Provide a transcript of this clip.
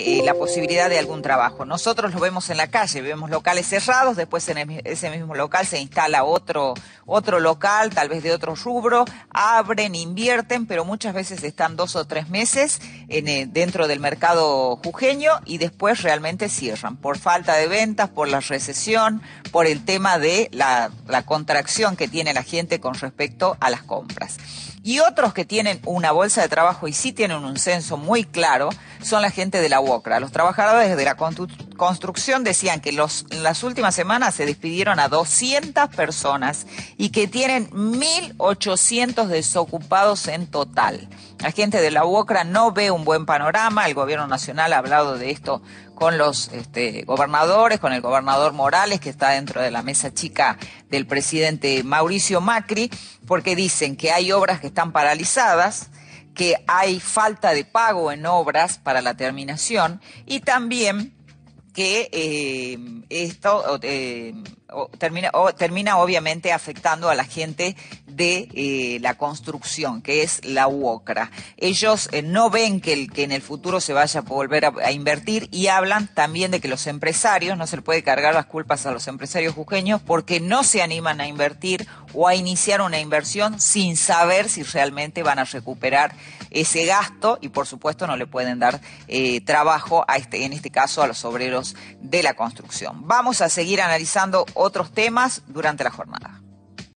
eh, la posibilidad de algún trabajo. Nosotros lo vemos en la calle, vemos locales cerrados, después en ese mismo local se instala otro, otro local, tal vez de otro rubro, abren, invierten, pero muchas veces están dos o tres meses en, eh, dentro del mercado jujeño y después realmente cierran por falta de ventas, por la recesión, por el tema de la, la contracción que tiene la gente con respecto a las compras. Y otros que tienen una bolsa de trabajo y sí tienen un censo muy claro son la gente de la UOCRA. Los trabajadores de la construcción decían que los, en las últimas semanas se despidieron a 200 personas y que tienen 1.800 desocupados en total. La gente de la UOCRA no ve un buen panorama. El gobierno nacional ha hablado de esto con los este, gobernadores, con el gobernador Morales, que está dentro de la mesa chica del presidente Mauricio Macri, porque dicen que hay obras que están paralizadas, que hay falta de pago en obras para la terminación y también que eh, esto eh, termina, termina obviamente afectando a la gente de eh, la construcción, que es la UOCRA. Ellos eh, no ven que, el, que en el futuro se vaya a volver a, invertir y hablan también de que los empresarios, no se le puede cargar las culpas a los empresarios jujeños porque no se animan a invertir o a iniciar una inversión sin saber si realmente van a recuperar ese gasto y por supuesto no le pueden dar eh, trabajo a este, en este caso a los obreros de la construcción. Vamos a seguir analizando otros temas durante la jornada.